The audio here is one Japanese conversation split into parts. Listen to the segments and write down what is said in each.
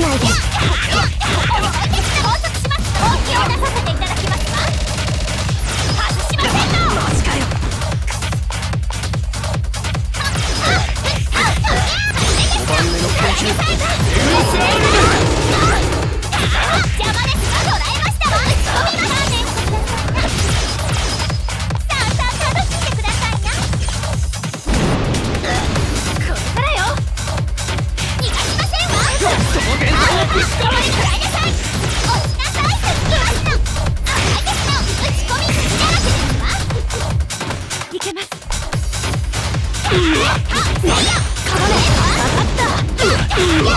ないで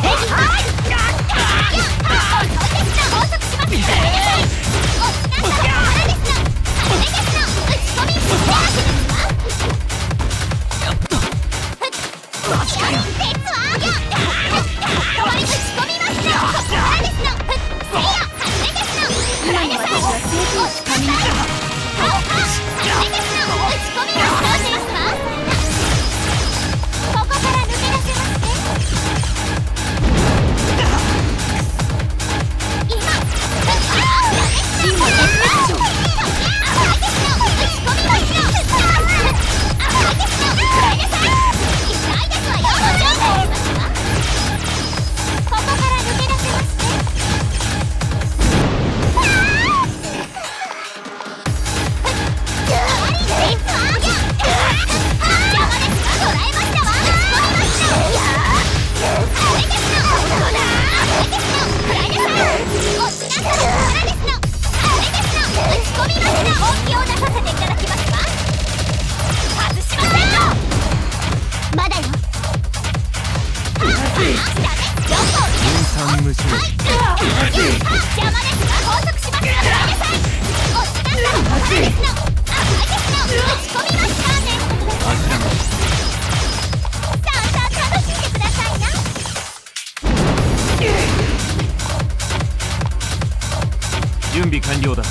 はい。準備完了だ。